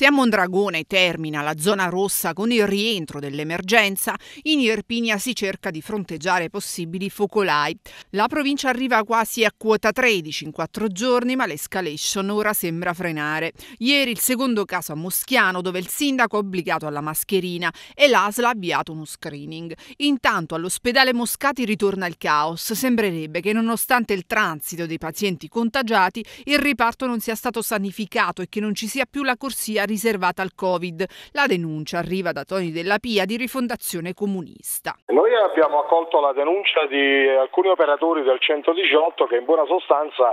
Se a Mondragone termina la zona rossa con il rientro dell'emergenza, in Irpinia si cerca di fronteggiare possibili focolai. La provincia arriva quasi a quota 13 in quattro giorni, ma l'escalation ora sembra frenare. Ieri il secondo caso a Moschiano, dove il sindaco ha obbligato alla mascherina e l'ASL ha avviato uno screening. Intanto all'ospedale Moscati ritorna il caos. Sembrerebbe che nonostante il transito dei pazienti contagiati, il riparto non sia stato sanificato e che non ci sia più la corsia sia riservata al Covid. La denuncia arriva da Toni della Pia di Rifondazione Comunista. Noi abbiamo accolto la denuncia di alcuni operatori del 118 che in buona sostanza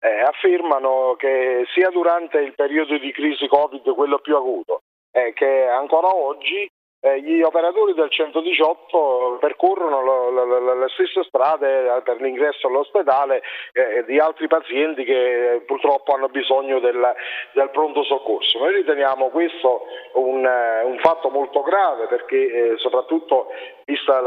eh, affermano che sia durante il periodo di crisi Covid, quello più acuto, eh, che ancora oggi eh, gli operatori del 118 percorrono lo, lo, lo, le stesse strade eh, per l'ingresso all'ospedale eh, di altri pazienti che eh, purtroppo hanno bisogno del, del pronto soccorso. Noi riteniamo questo un, eh, un fatto molto grave perché eh, soprattutto vista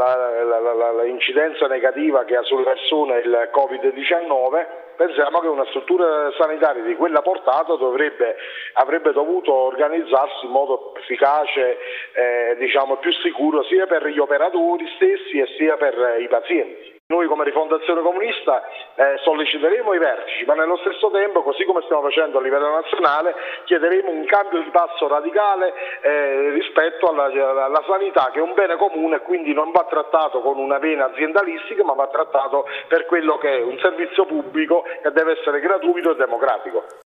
l'incidenza negativa che ha sulle persone il Covid-19 pensiamo che una struttura sanitaria di quella portata dovrebbe, avrebbe dovuto organizzarsi in modo efficace, eh, diciamo più sicuro sia per gli operatori stessi e sia per i pazienti. Noi come Rifondazione Comunista eh, solleciteremo i vertici, ma nello stesso tempo, così come stiamo facendo a livello nazionale, chiederemo un cambio di passo radicale eh, rispetto alla, alla, sanità, che è un bene comune e quindi non va trattato con una vena aziendalistica, ma va trattato per quello che è un servizio pubblico che deve essere gratuito e democratico.